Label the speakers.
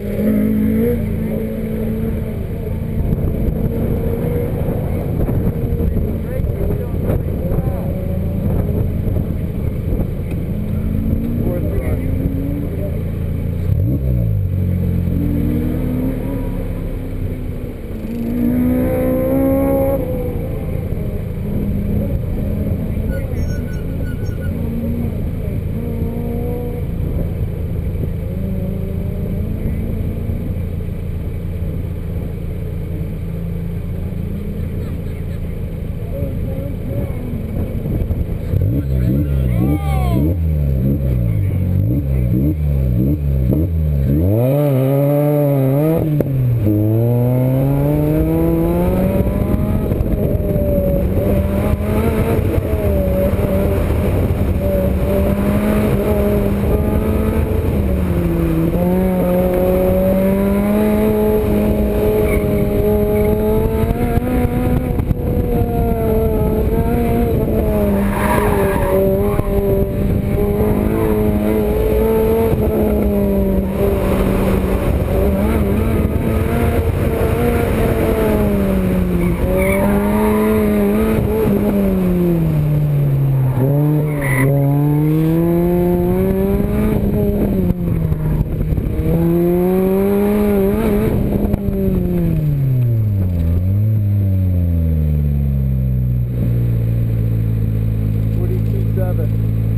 Speaker 1: Bye. another.